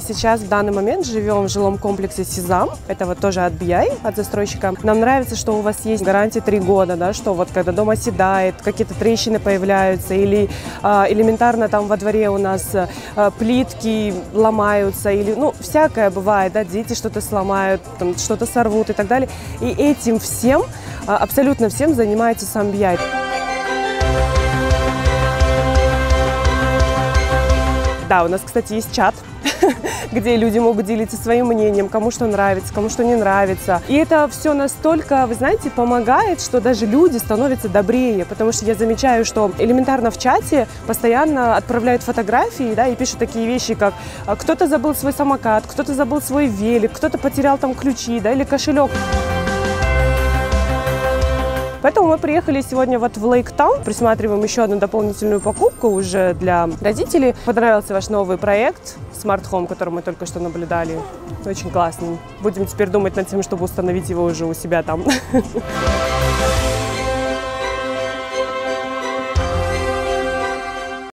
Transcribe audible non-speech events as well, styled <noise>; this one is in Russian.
сейчас в данный момент живем в жилом комплексе Сезам. Это вот тоже от BI, от застройщика. Нам нравится, что у вас есть гарантия 3 года, да, что вот когда дом оседает, какие-то трещины появляются или а, элементарно там во дворе у нас а, плитки ломаются или, ну, всякое бывает, да, дети что-то сломают, там, что-то сорвут и так далее. И этим всем, а, абсолютно всем занимается сам BI. Да, у нас, кстати, есть чат, <laughs> где люди могут делиться своим мнением, кому что нравится, кому что не нравится. И это все настолько, вы знаете, помогает, что даже люди становятся добрее, потому что я замечаю, что элементарно в чате постоянно отправляют фотографии, да, и пишут такие вещи, как «А, кто-то забыл свой самокат, кто-то забыл свой велик, кто-то потерял там ключи, да, или кошелек. Поэтому мы приехали сегодня вот в Лейктаун, присматриваем еще одну дополнительную покупку уже для родителей. Понравился ваш новый проект Smart Home, который мы только что наблюдали. Очень классный. Будем теперь думать над тем, чтобы установить его уже у себя там. <laughs>